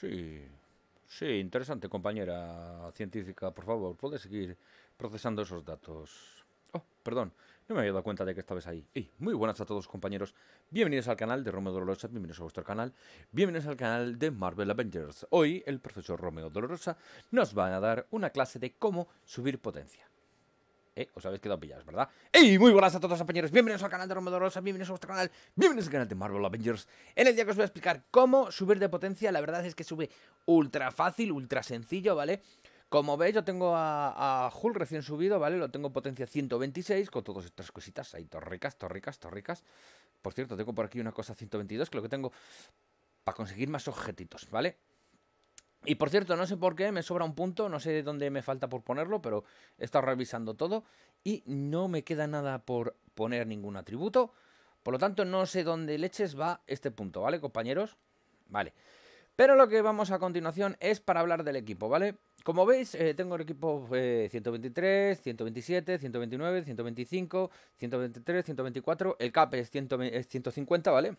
Sí, sí, interesante, compañera científica. Por favor, ¿puedes seguir procesando esos datos? Oh, perdón, no me había dado cuenta de que estabas ahí. muy buenas a todos, compañeros. Bienvenidos al canal de Romeo Dolorosa, bienvenidos a vuestro canal. Bienvenidos al canal de Marvel Avengers. Hoy el profesor Romeo Dolorosa nos va a dar una clase de cómo subir potencia. ¿Eh? Os habéis quedado pillados, ¿verdad? ¡Ey! Muy buenas a todos, compañeros. Bienvenidos al canal de Romeo Rosa, bienvenidos a vuestro canal, bienvenidos al canal de Marvel Avengers. En el día que os voy a explicar cómo subir de potencia, la verdad es que sube ultra fácil, ultra sencillo, ¿vale? Como veis, yo tengo a, a Hulk recién subido, ¿vale? Lo tengo potencia 126 con todas estas cositas ahí, torricas, torricas, torricas. Por cierto, tengo por aquí una cosa 122, que lo que tengo para conseguir más objetitos, ¿vale? Y por cierto, no sé por qué, me sobra un punto, no sé dónde me falta por ponerlo, pero he estado revisando todo y no me queda nada por poner ningún atributo. Por lo tanto, no sé dónde leches va este punto, ¿vale, compañeros? Vale. Pero lo que vamos a continuación es para hablar del equipo, ¿vale? Como veis, eh, tengo el equipo 123, 127, 129, 125, 123, 124. El CAP es, 150, ¿vale?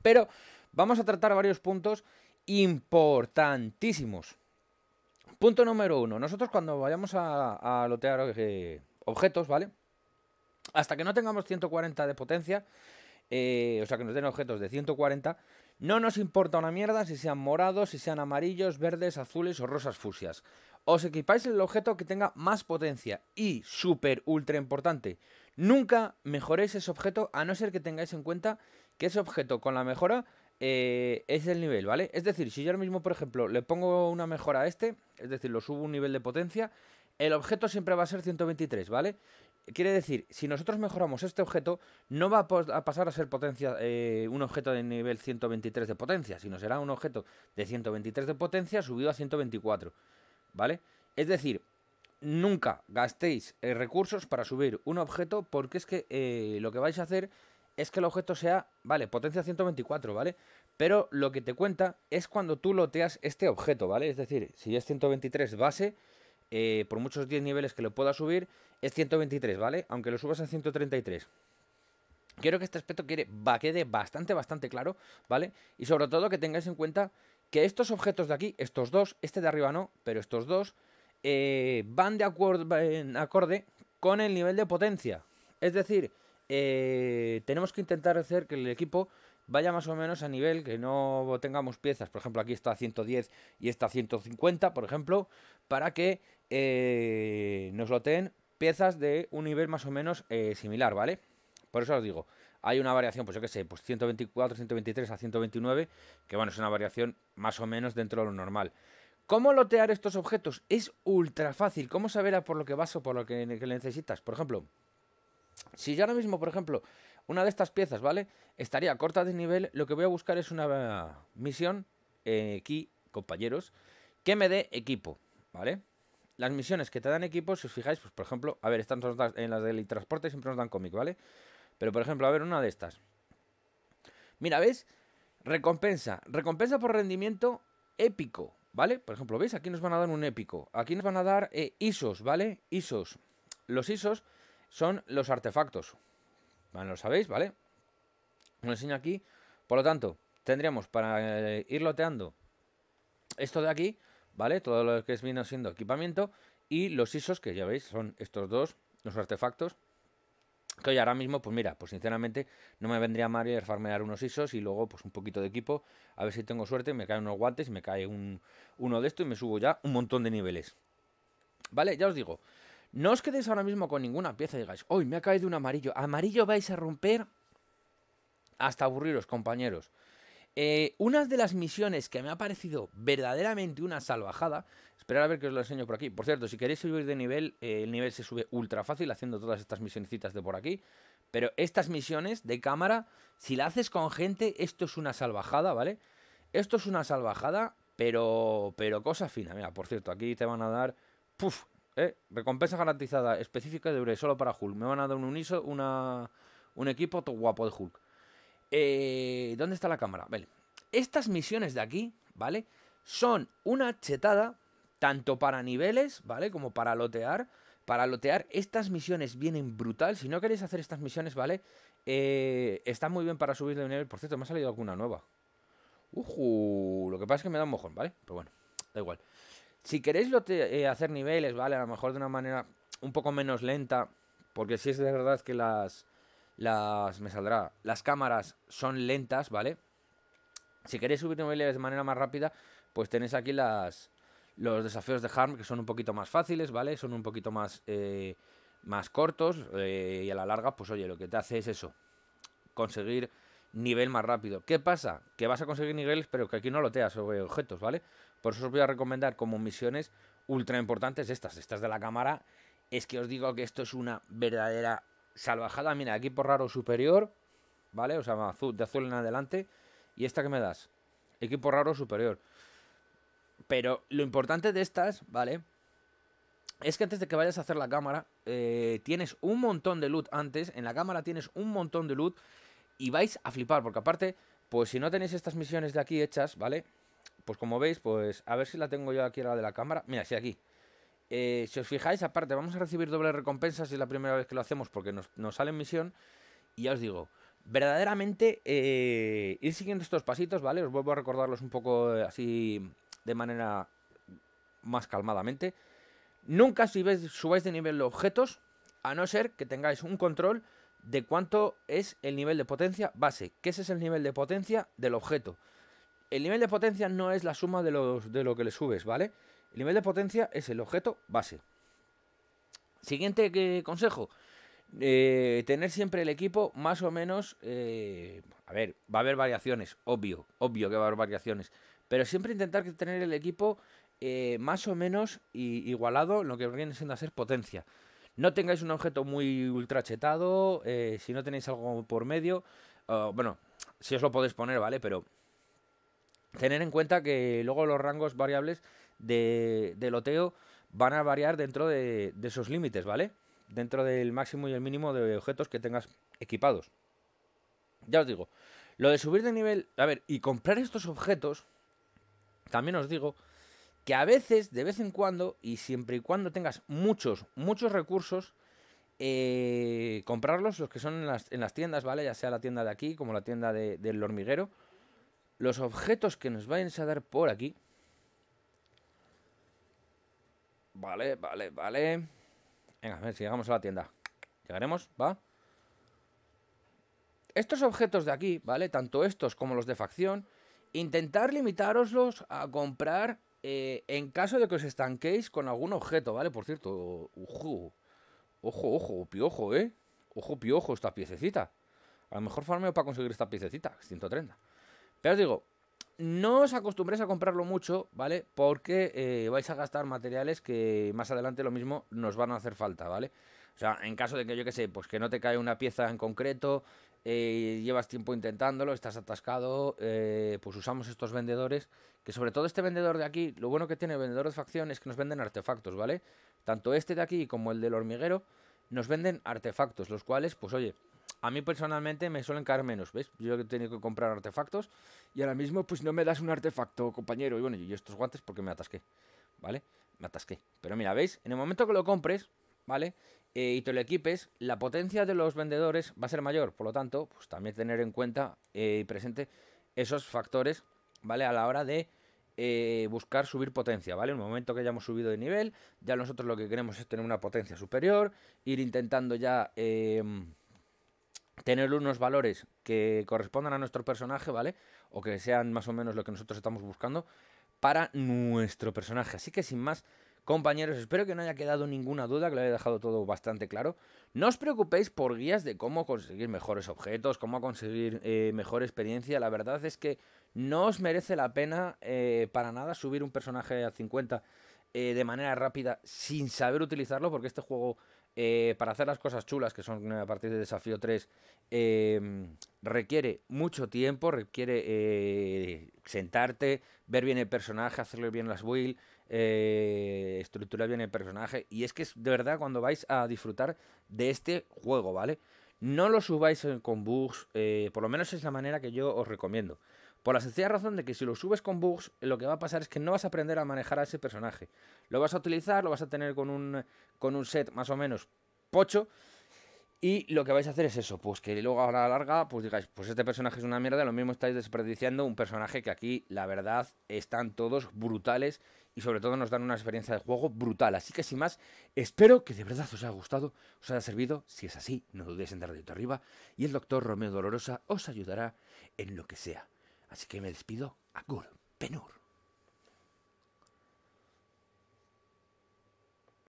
Pero vamos a tratar varios puntos importantísimos. Punto número uno. Nosotros cuando vayamos a, lotear eh, objetos, ¿vale? Hasta que no tengamos 140 de potencia, eh, o sea que nos den objetos de 140, no nos importa una mierda si sean morados, si sean amarillos, verdes, azules o rosas fusias. Os equipáis el objeto que tenga más potencia y, súper, ultra importante, nunca mejoréis ese objeto a no ser que tengáis en cuenta que ese objeto con la mejora eh, es el nivel, ¿vale? Es decir, si yo ahora mismo, por ejemplo, le pongo una mejora a este, es decir, lo subo un nivel de potencia, el objeto siempre va a ser 123, ¿vale? Quiere decir, si nosotros mejoramos este objeto, no va a, pasar a ser potencia eh, un objeto de nivel 123 de potencia, sino será un objeto de 123 de potencia subido a 124, ¿vale? Es decir, nunca gastéis eh, recursos para subir un objeto porque es que lo que vais a hacer es que el objeto sea, vale, potencia 124, ¿vale? Pero lo que te cuenta es cuando tú loteas este objeto, ¿vale? Es decir, si es 123 base, eh, por muchos 10 niveles que lo pueda subir, es 123, ¿vale? Aunque lo subas a 133. Quiero que este aspecto va, quede bastante, bastante claro, ¿vale? Y sobre todo que tengáis en cuenta que estos objetos de aquí, estos dos, este de arriba no, pero estos dos, eh, van de acuerdo, en acorde con el nivel de potencia. Es decir, eh, tenemos que intentar hacer que el equipo vaya más o menos a nivel, que no tengamos piezas, por ejemplo aquí está a 110 y está a 150, por ejemplo, para que eh, nos loteen piezas de un nivel más o menos eh, similar, ¿vale? Por eso os digo, hay una variación, pues yo que sé, pues 124, 123 a 129, que bueno, es una variación más o menos dentro de lo normal. ¿Cómo lotear estos objetos? Es ultra fácil. ¿Cómo saber por lo que vas o por lo que necesitas? Por ejemplo, si yo ahora mismo, por ejemplo, una de estas piezas, ¿vale? Estaría corta de nivel, lo que voy a buscar es una misión eh, aquí, compañeros, que me dé equipo, ¿vale? Las misiones que te dan equipo, si os fijáis, pues por ejemplo, a ver, están en las del transporte siempre nos dan cómic, ¿vale? Pero por ejemplo, a ver, una de estas. Mira, ¿ves? Recompensa. Recompensa por rendimiento épico, ¿vale? Por ejemplo, ¿veis? Aquí nos van a dar un épico. Aquí nos van a dar eh, ISOs, ¿vale? ISOs. Los ISOs son los artefactos. Bueno, lo sabéis, ¿vale? Os lo enseño aquí. Por lo tanto, tendríamos para eh, ir loteando esto de aquí, ¿vale? Todo lo que viene siendo equipamiento. Y los ISOs, que ya veis, son estos dos, los artefactos. Que hoy ahora mismo, pues mira, pues sinceramente no me vendría mal ir farmear unos ISOs y luego pues un poquito de equipo. A ver si tengo suerte, me caen unos guantes me cae un, uno de esto y me subo ya un montón de niveles. Vale, ya os digo, no os quedéis ahora mismo con ninguna pieza y digáis, hoy me ha caído un amarillo. Amarillo vais a romper hasta aburriros, compañeros. Eh, una de las misiones que me ha parecido verdaderamente una salvajada. Esperad a ver que os lo enseño por aquí. Por cierto, si queréis subir de nivel, eh, el nivel se sube ultra fácil haciendo todas estas misionecitas de por aquí. Pero estas misiones de cámara, si la haces con gente, esto es una salvajada, ¿vale? Esto es una salvajada, pero, pero cosa fina. Mira, por cierto, aquí te van a dar... Puf, eh, recompensa garantizada específica de Ure, solo para Hulk. Me van a dar un uniso, una, un equipo guapo de Hulk. Eh, ¿Dónde está la cámara? Vale. Estas misiones de aquí, ¿vale? Son una chetada, tanto para niveles, ¿vale? Como para lotear. Para lotear, estas misiones vienen brutal. Si no queréis hacer estas misiones, ¿vale? Eh, están muy bien para subir de nivel. Por cierto, me ha salido alguna nueva. Ujú, lo que pasa es que me da un mojón, ¿vale? Pero bueno, da igual. Si queréis eh, hacer niveles, ¿vale? A lo mejor de una manera un poco menos lenta, porque si es de verdad que las, las, me saldrá, las cámaras son lentas, ¿vale? Si queréis subir niveles de manera más rápida, pues tenéis aquí las, los desafíos de Harm, que son un poquito más fáciles, ¿vale? Son un poquito más, eh, más cortos eh, y a la larga, pues oye, lo que te hace es eso, conseguir nivel más rápido. ¿Qué pasa? Que vas a conseguir niveles, pero que aquí no loteas sobre objetos, ¿vale? Por eso os voy a recomendar como misiones ultra importantes estas, estas de la cámara. Es que os digo que esto es una verdadera salvajada. Mira, equipo raro superior, ¿vale? O sea, azul, de azul en adelante. ¿Y esta que me das? Equipo raro superior. Pero lo importante de estas, ¿vale? Es que antes de que vayas a hacer la cámara, eh, tienes un montón de loot antes. En la cámara tienes un montón de loot. Y vais a flipar, porque aparte, pues si no tenéis estas misiones de aquí hechas, ¿vale? Pues como veis, pues a ver si la tengo yo aquí a la de la cámara. Mira, sí, aquí. Eh, si os fijáis, aparte, vamos a recibir doble recompensa si es la primera vez que lo hacemos porque nos, sale en misión. Y ya os digo, verdaderamente eh, ir siguiendo estos pasitos, ¿vale? Os vuelvo a recordarlos un poco eh, así de manera más calmadamente. Nunca subáis de nivel de objetos, a no ser que tengáis un control de cuánto es el nivel de potencia base, que ese es el nivel de potencia del objeto. El nivel de potencia no es la suma de, los, de lo que le subes, ¿vale? El nivel de potencia es el objeto base. Siguiente eh, consejo. Eh, tener siempre el equipo más o menos... Eh, a ver, va a haber variaciones, obvio, obvio que va a haber variaciones. Pero siempre intentar tener el equipo más o menos igualado en lo que viene siendo a ser potencia. No tengáis un objeto muy ultra chetado, eh, si no tenéis algo por medio, bueno, si os lo podéis poner, ¿vale? Pero tener en cuenta que luego los rangos variables de, loteo van a variar dentro de, esos límites, ¿vale? Dentro del máximo y el mínimo de objetos que tengas equipados. Ya os digo, lo de subir de nivel, a ver, y comprar estos objetos, también os digo que a veces, de vez en cuando, y siempre y cuando tengas muchos, muchos recursos, eh, comprarlos, los que son en las, en las, tiendas, ¿vale? Ya sea la tienda de aquí como la tienda del hormiguero. Los objetos que nos vayan a dar por aquí. Vale, vale, vale. Venga, a ver si llegamos a la tienda. ¿Llegaremos? ¿Va? Estos objetos de aquí, ¿vale? Tanto estos como los de facción, intentar limitaroslos a comprar eh, en caso de que os estanquéis con algún objeto, ¿vale? Por cierto, ojo, ojo, ojo, piojo, ¿eh? Ojo, piojo, esta piececita. A lo mejor farmeo para conseguir esta piececita, 130. Pero os digo, no os acostumbréis a comprarlo mucho, ¿vale? Porque eh, vais a gastar materiales que más adelante lo mismo nos van a hacer falta, ¿vale? O sea, en caso de que yo que sé, pues que no te cae una pieza en concreto, eh, llevas tiempo intentándolo, estás atascado, eh, pues usamos estos vendedores, que sobre todo este vendedor de aquí, lo bueno que tiene el vendedor de facción es que nos venden artefactos, ¿vale? Tanto este de aquí como el del hormiguero nos venden artefactos, los cuales, pues oye, a mí personalmente me suelen caer menos, ¿ves? Yo he tenido que comprar artefactos y ahora mismo pues no me das un artefacto, compañero, y bueno, y estos guantes porque me atasqué, ¿vale? Me atasqué. Pero mira, ¿veis? En el momento que lo compres, ¿vale? Eh, y te lo equipes, la potencia de los vendedores va a ser mayor. Por lo tanto, pues también tener en cuenta eh, y presente esos factores, ¿vale? A la hora de eh, buscar subir potencia, ¿vale? En el momento que hayamos subido de nivel, ya nosotros lo que queremos es tener una potencia superior, ir intentando ya em, tener unos valores que correspondan a nuestro personaje, ¿vale? O que sean más o menos lo que nosotros estamos buscando para nuestro personaje. Así que sin más, Compañeros, espero que no haya quedado ninguna duda, que lo haya dejado todo bastante claro. No os preocupéis por guías de cómo conseguir mejores objetos, cómo conseguir eh, mejor experiencia. La verdad es que no os merece la pena eh, para nada subir un personaje a 50 eh, de manera rápida sin saber utilizarlo, porque este juego, para hacer las cosas chulas, que son a partir de desafío 3, requiere mucho tiempo, requiere sentarte, ver bien el personaje, hacerle bien las builds eh, estructura bien el personaje. Y es que es de verdad cuando vais a disfrutar de este juego, ¿vale? No lo subáis con bugs, eh, por lo menos es la manera que yo os recomiendo. Por la sencilla razón de que si lo subes con bugs, lo que va a pasar es que no vas a aprender a manejar a ese personaje. Lo vas a utilizar, lo vas a tener con un, con un set más o menos pocho. Y lo que vais a hacer es eso, pues que luego a la larga, pues digáis, pues este personaje es una mierda, lo mismo estáis desperdiciando un personaje que aquí, la verdad, están todos brutales y sobre todo nos dan una experiencia de juego brutal. Así que sin más, espero que de verdad os haya gustado, os haya servido. Si es así, no dudéis en dar dedito arriba y el doctor Romeo Dolorosa os ayudará en lo que sea. Así que me despido. Agur, Penur.